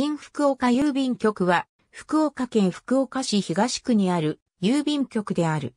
新福岡郵便局は、福岡県福岡市東区にある郵便局である。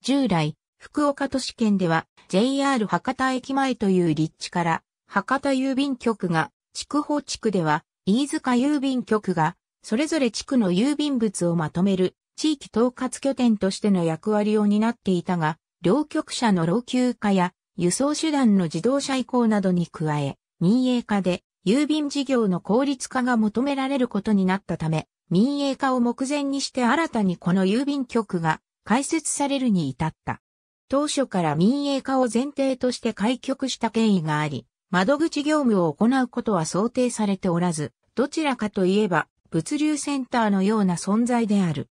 従来、福岡都市圏では JR 博多駅前という立地から博多郵便局が、筑豊地区では飯塚郵便局が、それぞれ地区の郵便物をまとめる地域統括拠点としての役割を担っていたが、両局舎の老朽化や輸送手段の自動車移行などに加え、民営化で郵便事業の効率化が求められることになったため、民営化を目前にして新たにこの郵便局が開設されるに至った。当初から民営化を前提として開局した経緯があり、窓口業務を行うことは想定されておらず、どちらかといえば物流センターのような存在である。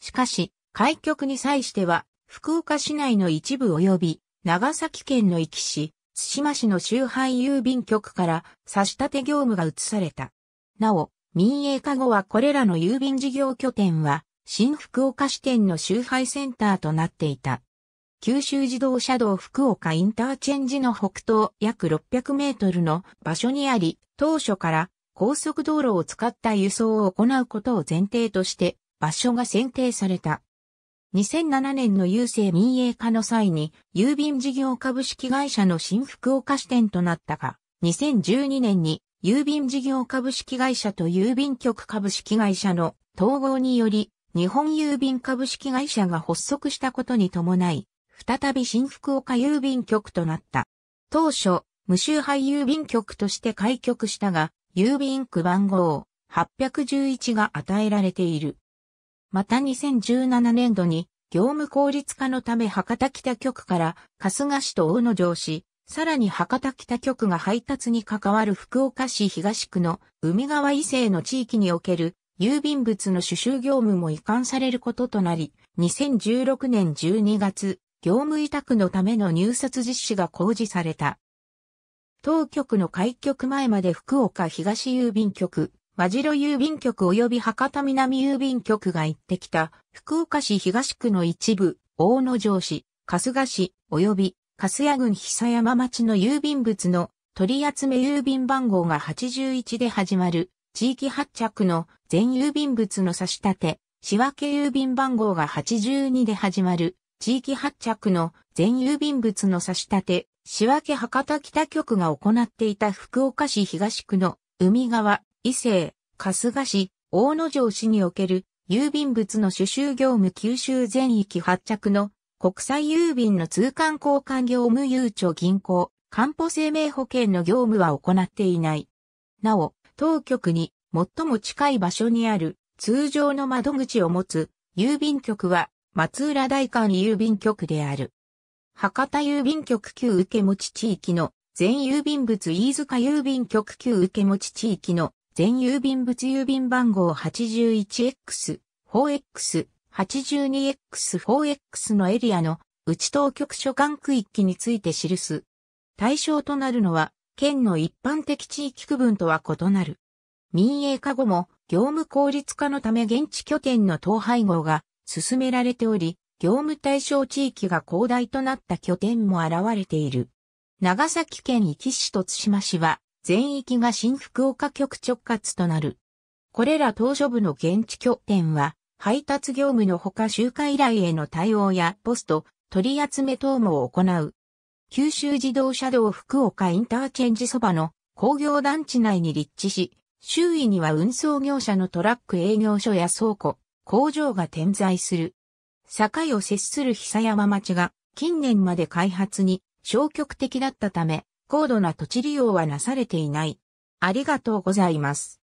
しかし、開局に際しては、福岡市内の一部及び、長崎県の壱岐市、対馬市の周辺郵便局から差し立て業務が移された。なお、民営化後はこれらの郵便事業拠点は、新福岡支店の周辺センターとなっていた。九州自動車道福岡インターチェンジの北東約600メートルの場所にあり、当初から高速道路を使った輸送を行うことを前提として場所が選定された。2007年の郵政民営化の際に郵便事業株式会社の新福岡支店となったが、2012年に郵便事業株式会社と郵便局株式会社の統合により日本郵便株式会社が発足したことに伴い、再び新福岡郵便局となった。当初、無臭廃郵便局として開局したが、郵便区番号811が与えられている。また2017年度に業務効率化のため博多北局から春日市と大野城市、さらに博多北局が配達に関わる福岡市東区の海側以西の地域における郵便物の収集業務も移管されることとなり、2016年12月、業務委託のための入札実施が公示された。当局の開局前まで福岡東郵便局、和白郵便局及び博多南郵便局が行ってきた福岡市東区の一部、大野城市、春日市及び粕谷郡久山町の郵便物の取扱郵便番号が81で始まる地域発着の全郵便物の差し立て、仕分け郵便番号が82で始まる地域発着の全郵便物の差し立て、仕分け博多北局が行っていた福岡市東区の海側、伊勢、春日市、大野城市における郵便物の収集業務九州全域発着の国際郵便の通関交換業務ゆうちょ銀行、官保生命保険の業務は行っていない。なお、当局に最も近い場所にある通常の窓口を持つ郵便局は松浦大館郵便局である。博多郵便局旧受け持ち地域の全郵便物飯塚郵便局旧受け持ち地域の全郵便物郵便番号 81X、4X、82X、4X のエリアの内当局所管区域について記す。対象となるのは、県の一般的地域区分とは異なる。民営化後も業務効率化のため現地拠点の統廃合が進められており、業務対象地域が広大となった拠点も現れている。長崎県壱岐市と対馬市は、全域が新福岡局直轄となる。これら当初部の現地拠点は、配達業務のほか集会依頼への対応やポスト、取り集め等も行う。九州自動車道福岡インターチェンジそばの工業団地内に立地し、周囲には運送業者のトラック営業所や倉庫、工場が点在する。境を接する久山町が近年まで開発に消極的だったため、高度な土地利用はなされていない。ありがとうございます。